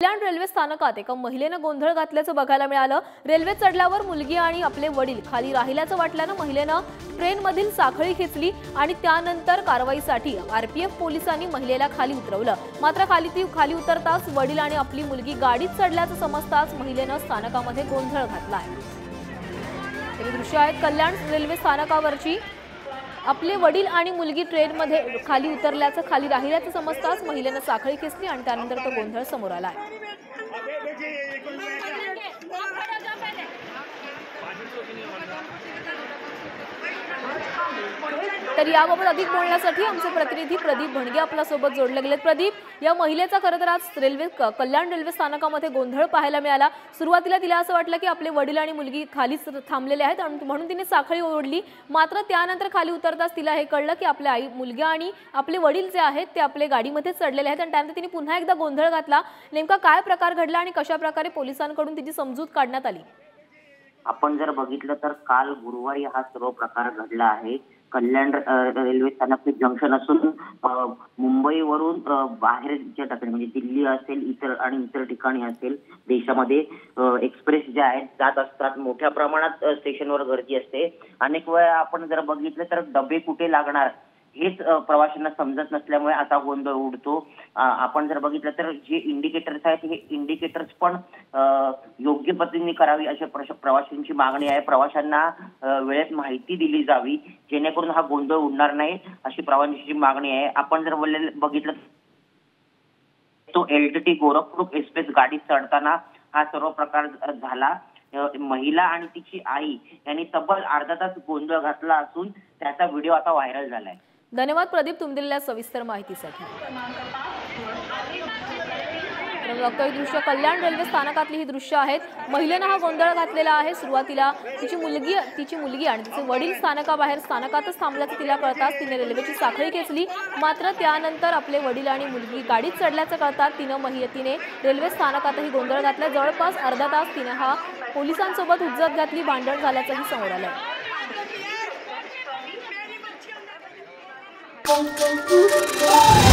कल्याण railway स्थानकात एका महिलेनं गोंधळ घातल्याचं बघायला मिळालं. रेल्वे चढल्यावर मुलगी आणि आपले वडील खाली राहिल्याचं वाटल्यानं महिलेनं ट्रेनमधील साखळी खेचली आणि त्यानंतर कारवाईसाठी आरपीएफ पोलिसांनी महिलेला खाली उतरवलं. मात्र खाली ती खाली उतरताच वडील आणि आपली मुलगी गाडीत चढल्याचं समजताच महिलेनं स्थानकामध्ये गोंधळ घातला आहे दृश्य आहेत कल्याण रेल्वे स्थानकावरची. आपले वडील आणि मुलगी ट्रेनमध्ये खाली उतरल्याचं खाली राहिल्याचं समजताच महिलेनं साखळी खेचली आणि त्यानंतर तो गोंधळ समोर आला. आहे तर याबाबत अधिक बोलण्यासाठी आमचे प्रतिनिधी प्रदीप भणगे आपल्यासोबत जोडले गेलेत. प्रदीप या महिलेचा खरं तर आज रेल्वे क- कल्याण रेल्वे स्थानकामध्ये गोंधळ पाहायला मिळाला. सुरुवातीला तिला असं वाटलं की आपले वडील आणि मुलगी खालीच थांबलेले आहेत म्हणून तिने साखळी ओढली. मात्र त्यानंतर खाली उतरताच तिला हे कळलं की आपल्या आई मुलगा आणि आपले वडील जे आहेत ते आपले गाडीमध्ये चढलेले आहेत आणि त्यानंतर तिने पुन्हा एकदा गोंधळ घातला. नेमका काय प्रकार घडला आणि कशा प्रकारे पोलिसांकडून तिची समजूत काढण्यात आली? आपण जर बघितलं तर काल गुरुवारी हा सर्व प्रकार घडला आहे. कल्याण रेल्वे स्थानक जंक्शन असून मुंबईवरून बाहेरच्या ठिकाणी म्हणजे दिल्ली असेल इतर आणि इतर ठिकाणी असेल देशामध्ये एक्सप्रेस ज्या आहेत जात असतात. मोठ्या प्रमाणात स्टेशनवर गर्दी असते. अनेक वेळा आपण जर बघितलं तर डबे कुठे लागणार? हेच प्रवाशांना समजत नसल्यामुळे आता गोंधळ उडतो. आपण जर बघितलं तर जे इंडिकेटर्स आहेत हे इंडिकेटर्स पण योग्य पद्धतीने करावी अशी प्रश- प्रवाशांची मागणी आहे. प्रवाशांना वेळेत माहिती दिली जावी जेणेकरून हा गोंधळ उडणार नाही अशी प्रवाशांची मागणी आहे. आपण जर बोलले- बघितलं तो एलटीटी गोरखपूर एक्सप्रेस गाडी चढताना हा सर्व प्रकार झाला. महिला आणि तिची आई यांनी तब्बल अर्धा तास गोंधळ घातला असून त्याचा व्हिडिओ आता व्हायरल झालाय. धन्यवाद प्रदीप तुम्ही दिलेल्या सविस्तर माहितीसाठी. तर दृश्य कल्याण रेल्वे स्थानकातली ही दृश्य आहेत. महिलेनं हा गोंधळ घातलेला आहे. सुरुवातीला तिची मुलगी तिची मुलगी आणि तिचे वडील स्थानकाबाहेर स्थानकातच थांबल्याचं तिला कळताच तिने रेल्वेची साखळी खेचली. मात्र त्यानंतर आपले वडील आणि मुलगी गाडीत चढल्याचं कळतात तिनं महि तिने रेल्वे स्थानकातही गोंधळ घातला. जवळपास अर्धा तास तिने हा पोलिसांसोबत उज्जत घातली. भांडण झाल्याचंही समोर आलं Boom, boom, boom.